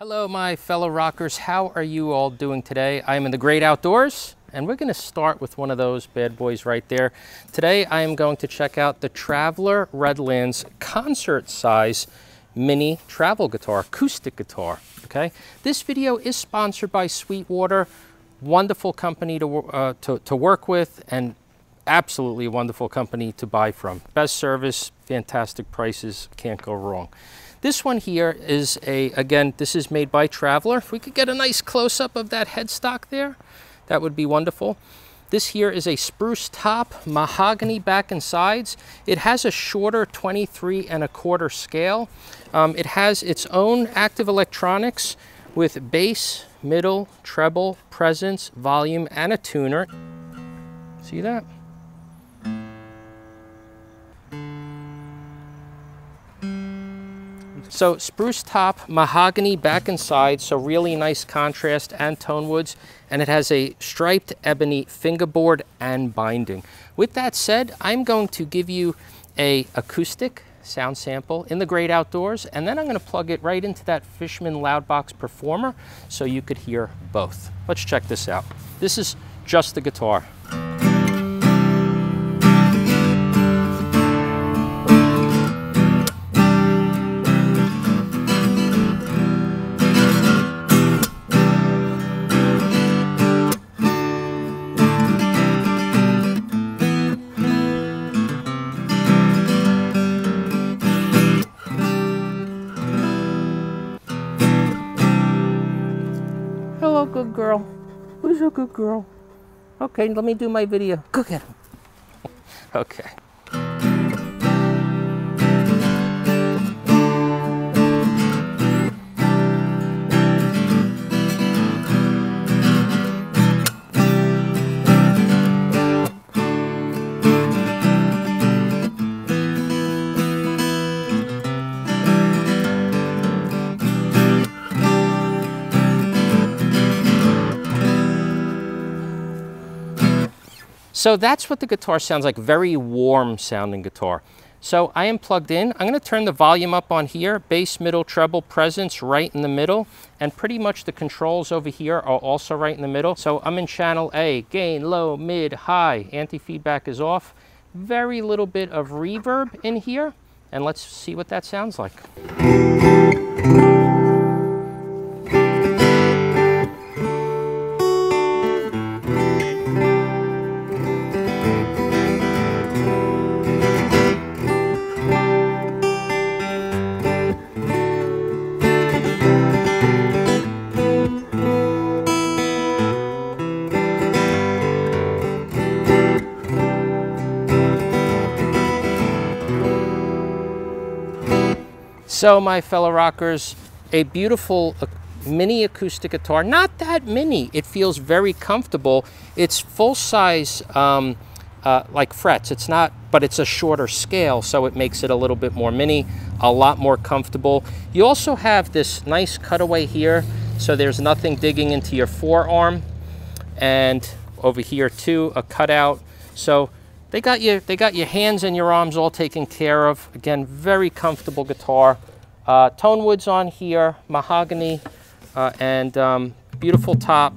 Hello, my fellow rockers. How are you all doing today? I am in the great outdoors, and we're going to start with one of those bad boys right there. Today, I am going to check out the Traveler Redlands concert size mini travel guitar, acoustic guitar. Okay, this video is sponsored by Sweetwater, wonderful company to, uh, to, to work with, and absolutely wonderful company to buy from. Best service, fantastic prices, can't go wrong. This one here is a, again, this is made by Traveler. If we could get a nice close-up of that headstock there, that would be wonderful. This here is a spruce top, mahogany back and sides. It has a shorter 23 and a quarter scale. Um, it has its own active electronics with bass, middle, treble, presence, volume, and a tuner. See that? So spruce top, mahogany back and side, so really nice contrast and tone woods, and it has a striped ebony fingerboard and binding. With that said, I'm going to give you a acoustic sound sample in the great outdoors, and then I'm gonna plug it right into that Fishman Loudbox Performer so you could hear both. Let's check this out. This is just the guitar. Hello, good girl. Who's a good girl? Okay, let me do my video. Go get him. okay. So that's what the guitar sounds like, very warm sounding guitar. So I am plugged in. I'm gonna turn the volume up on here, bass, middle, treble, presence right in the middle, and pretty much the controls over here are also right in the middle. So I'm in channel A, gain, low, mid, high, anti-feedback is off. Very little bit of reverb in here, and let's see what that sounds like. So my fellow rockers, a beautiful mini acoustic guitar, not that mini, it feels very comfortable. It's full size um, uh, like frets, it's not, but it's a shorter scale, so it makes it a little bit more mini, a lot more comfortable. You also have this nice cutaway here, so there's nothing digging into your forearm. And over here too, a cutout. So they got you, they got your hands and your arms all taken care of. Again, very comfortable guitar. Uh, tone woods on here, mahogany, uh, and um, beautiful top.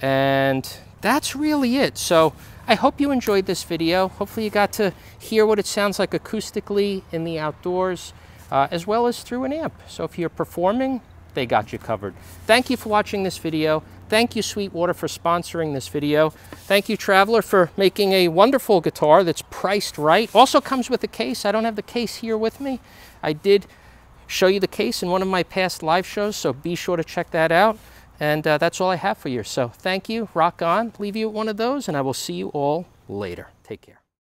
And that's really it. So I hope you enjoyed this video. Hopefully you got to hear what it sounds like acoustically in the outdoors, uh, as well as through an amp. So if you're performing, they got you covered. Thank you for watching this video. Thank you, Sweetwater, for sponsoring this video. Thank you, Traveler, for making a wonderful guitar that's priced right. Also comes with a case. I don't have the case here with me. I did show you the case in one of my past live shows, so be sure to check that out. And uh, that's all I have for you. So thank you. Rock on. Leave you one of those, and I will see you all later. Take care.